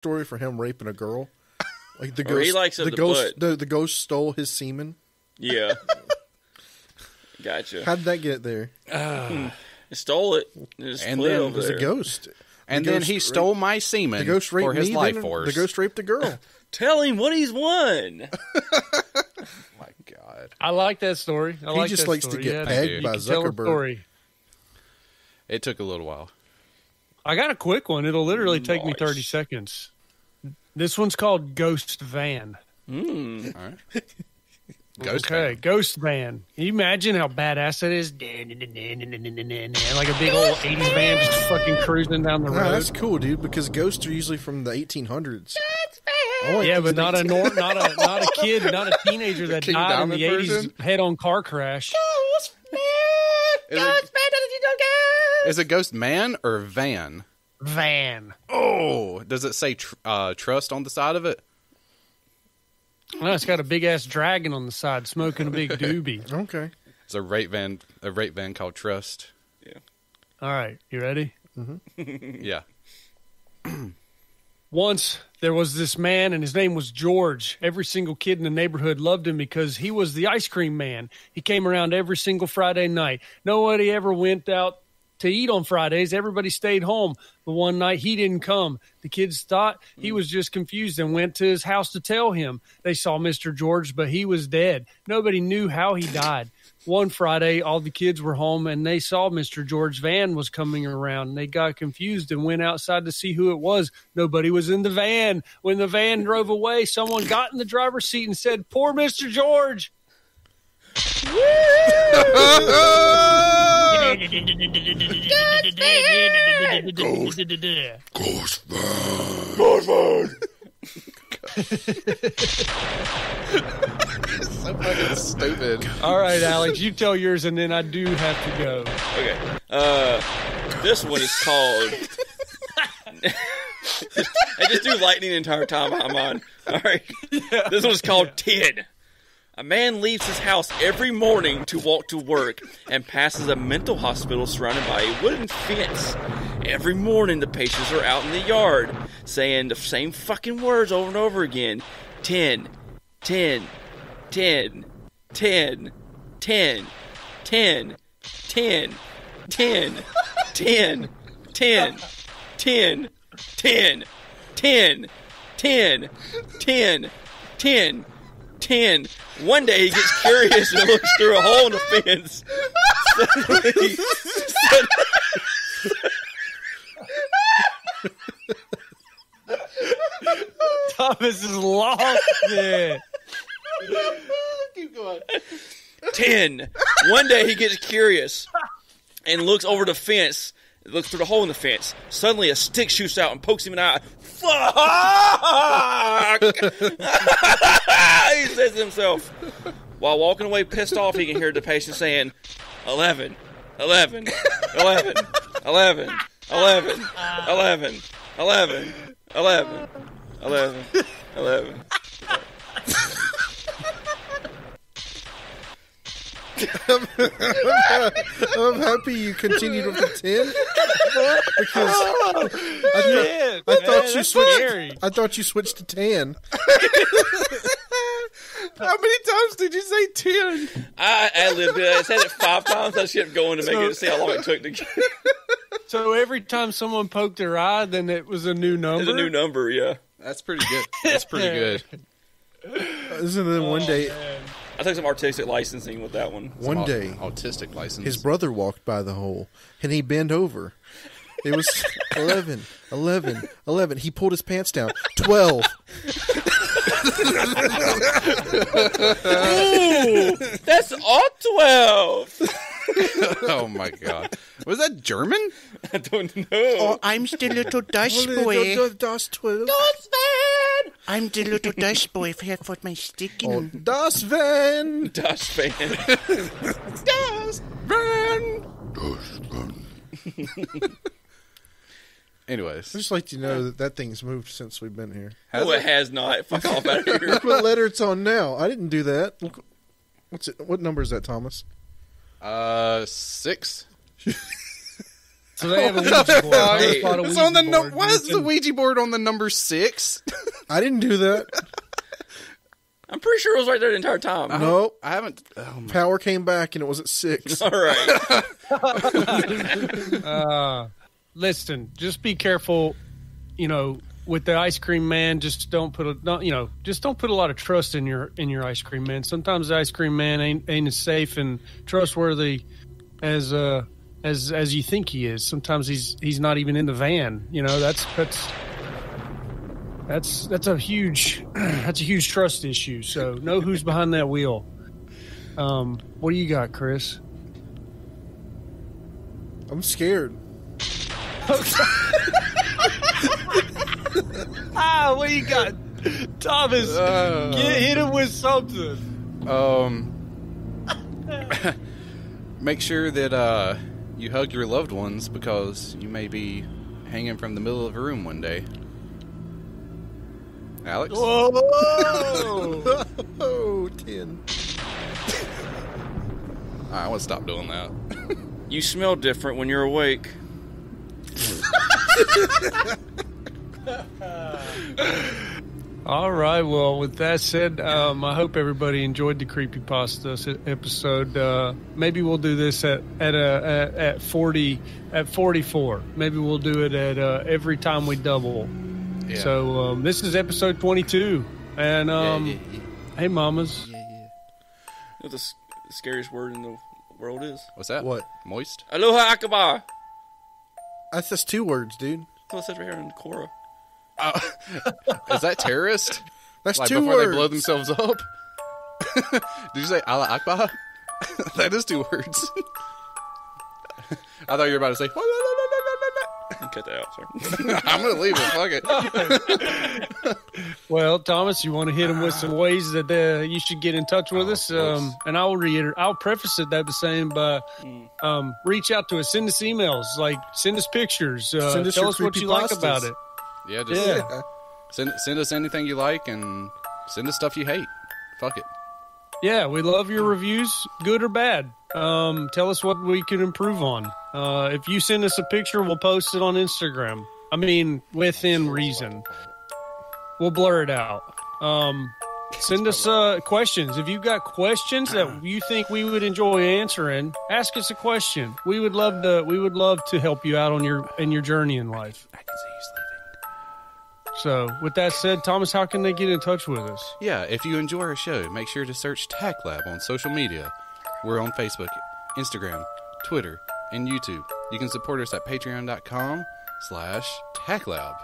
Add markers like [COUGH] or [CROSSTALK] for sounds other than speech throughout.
story for him raping a girl? Like the [LAUGHS] Or ghost, he likes it the the ghost, butt. the, the ghost stole his semen. Yeah. [LAUGHS] gotcha. How did that get there? Uh, stole it. And, just And it then over It was there. a ghost. And The then ghost he stole my semen The ghost raped for his me. life then force. The ghost raped the girl. [LAUGHS] Tell him what he's won. my God. I like that story. I He like just that likes to get Yeah, pegged by can tell a Zuckerberg. story. It took a little while. I got a quick one. It'll literally take me 30 seconds. This one's called Ghost Van. Mm. All right. [LAUGHS] Ghost okay, van. Ghost Van. Can you imagine how badass that is? [LAUGHS] Like a big old 80s van just fucking cruising down the No, road. that's cool, dude. Because ghosts are usually from the 1800s. I like yeah, but not a nor- not a [LAUGHS] not a kid, not a teenager that King died in the 80s version? head-on car crash. Is it, is it ghost man or van? Van. Oh, does it say tr- uh, trust on the side of it? No, it's got a big ass dragon on the side smoking a big [LAUGHS] doobie. Okay. It's a rape van, a rape van called Trust. Yeah. All right, you ready? [LAUGHS] Yeah. [CLEARS THROAT] Once there was this man, and his name was George. Every single kid in the neighborhood loved him because he was the ice cream man. He came around every single Friday night. Nobody ever went out to eat on Fridays. Everybody stayed home. But one night he didn't come. The kids thought he mm. was just confused and went to his house to tell him. They saw Mr. George, but he was dead. Nobody knew how he died. One Friday, all the kids were home and they saw Mr. George's van was coming around. They got confused and went outside to see who it was. Nobody was in the van. When the van drove away, someone got in the driver's seat and said, Poor Mr. George. [LAUGHS] So fucking stupid. All right, Alex, you tell yours and then I do have to go. Okay. Uh, this one is called. [LAUGHS] I just do lightning the entire time I'm on. All right. [LAUGHS] This one's called Ten. A man leaves his house every morning to walk to work and passes a mental hospital surrounded by a wooden fence. Every morning, the patients are out in the yard saying the same fucking words over and over again 10, 10, 10, 10, 10, 10, 10, 10, 10, 10, 10, 10, 10, 10, 10, 10, 10. One day he gets curious and looks through a hole in the fence. Suddenly, Thomas is lost it. Keep going. 10. One day he gets curious and looks over the fence, looks through the hole in the fence. Suddenly a stick shoots out and pokes him in the eye. Fuck! [LAUGHS] he says to himself. While walking away pissed off, he can hear the patient saying, 11, 11, 11, 11, 11, 11, 11, 11, 11, 11. I'm happy you continued with the 10 because I, thought- I thought you switched. I thought you switched to 10. [LAUGHS] How many times did you say ten? I ad libbed it. I said it five times. I just kept going to make So- it see how long it took to get. [LAUGHS] So every time someone poked their eye, then it was a new number. It's a new number, yeah. That's pretty good. That's pretty [LAUGHS] good. Isn't it oh, one day? I took some artistic licensing with that one. One Au- day, autistic license. his brother walked by the hole and he bent over. It was [LAUGHS] 11, 11, 11. He pulled his pants down. 12. Ooh, [LAUGHS] that's all twelve. [LAUGHS] oh my god, was that German? I don't know. Oh, I'm the little Dutch boy. Das 12. I'm the little Dutch boy here for my stick Oh, in. Das Van. Dutch fan. Das Van. Anyways, I'd just like to know that that thing's moved since we've been here. has oh, it it? has not. [LAUGHS] Fuck off out of here. Look what letter it's on now. I didn't do that. Look, what's it? What number is that, Thomas? uh six. So they have a [LAUGHS] Ouija board. Hey, Thomas bought a It's Ouija on the no- board. why is the Ouija board on the number six? [LAUGHS] I didn't do that. I'm pretty sure it was right there the entire time. Nope. I haven't. Oh. Power came back and it was at six. All right. Uh, listen, just be careful. You know, with the ice cream man, just don't put a don't, you know, just don't put a lot of trust in your in your ice cream man. Sometimes the ice cream man ain't ain't as safe and trustworthy as uh as as you think he is. Sometimes he's he's not even in the van. You know, that's that's that's that's a huge [CLEARS THROAT] that's a huge trust issue. So know who's behind that wheel. Um, what do you got, Chris? I'm scared. [LAUGHS] Ah, what you got? Thomas, Uh. get, hit him with something. Um. [COUGHS] make sure that uh, you hug your loved ones because you may be hanging from the middle of a room one day. Alex. Whoa! [LAUGHS] Oh, 10. [COUGHS] I want to stop doing that. You smell different when you're awake. [LAUGHS] All right. Well, with that said, um, I hope everybody enjoyed the creepy pasta episode. Uh, maybe we'll do this at at a at, at forty at forty four. Maybe we'll do it at uh, every time we double. Yeah. So um, this is episode twenty two, and um, yeah, yeah, hey, mamas. yeah, yeah. You know what the s- the scariest word in the world is? What's that? What? Moist? Aloha Akbar. That's just two words, dude. That's what it says right here in Koran. Oh. [LAUGHS] Is that terrorist? That's like two before words. they blow themselves up? [LAUGHS] Did you say Allah Akbar? [LAUGHS] that is two words. I thought you were about to say. Cut that out, sir. [LAUGHS] I'm gonna leave it. Fuck it. [LAUGHS] Well, Thomas, you want to hit them with some ways that uh, you should get in touch with Oh, us, um, and I'll reiterate. I'll preface it that the same by um, reach out to us, send us emails, like send us pictures, uh, Send us tell us what you like about it. Yeah, just Yeah. send send us anything you like and send us stuff you hate. Fuck it. Yeah, we love your reviews, good or bad. Um, tell us what we can improve on. Uh, if you send us a picture, we'll post it on Instagram. I mean, within reason. We'll blur it out. Um, send us uh, questions. If you've got questions that you think we would enjoy answering, ask us a question. We would love to. We would love to help you out on your in your journey in life. I can see you sleeping. So, with that said, Thomas, how can they get in touch with us? Yeah, if you enjoy our show, make sure to search TACT Lab on social media. We're on Facebook, Instagram, Twitter, and YouTube. You can support us at patreon.com slash TactLab.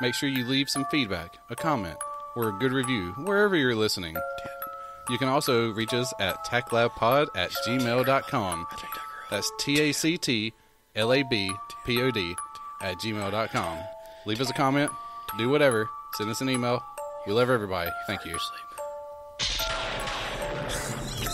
Make sure you leave some feedback, a comment, or a good review wherever you're listening. You can also reach us at tactlabpod at gmail.com. That's T-A-C-T-L-A-B-P-O-D at gmail.com. Leave us a comment, do whatever, send us an email. We love everybody. Thank you.